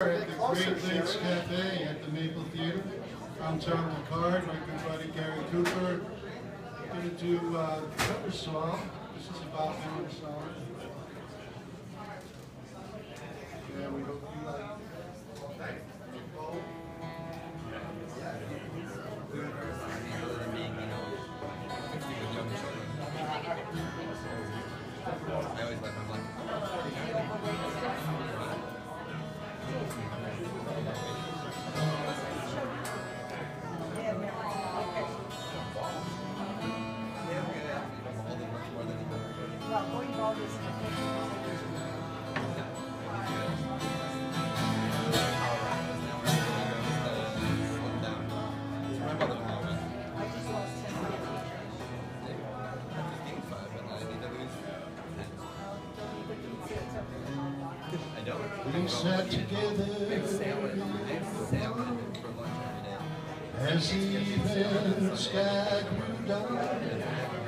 at the Great Lakes Cafe at the Maple Theater. I'm John McCard, my good buddy Gary Cooper. We're gonna do uh, cover song. This is about a song. Yeah, we hope you like. I always like, We sat together as the sky grew dark.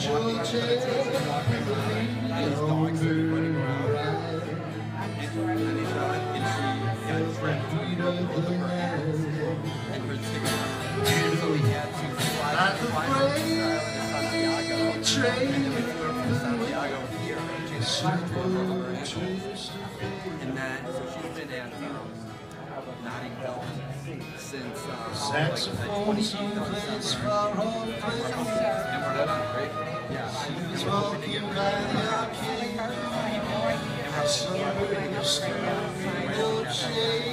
And so we had to fly in Santiago and then, so she's been at Notting Hill since um, Saxophone like, someplace far off. And we're arcade. Somewhere in the street, no shade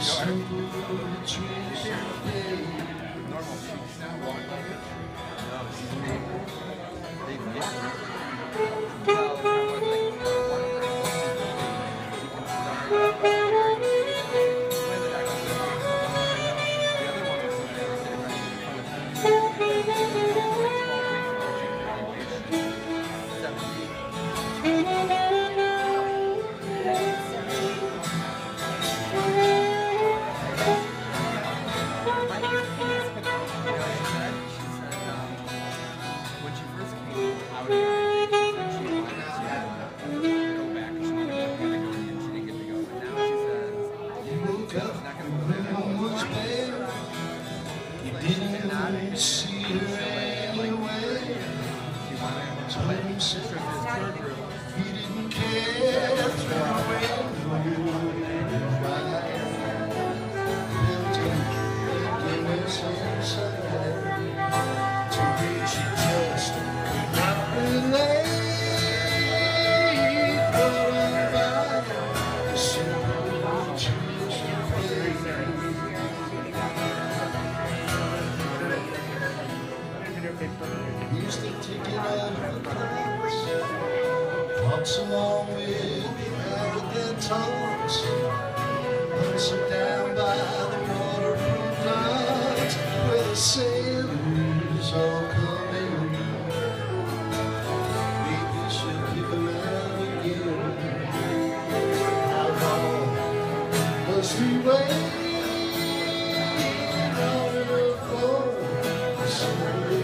Normal. See her anyway. She wanted to Told himself he didn't care. Threw away walks along with arrogant tones and sit down by the waterfront lines where the sailors all come in. Maybe she'll keep him out again. How long must we wait on her phone?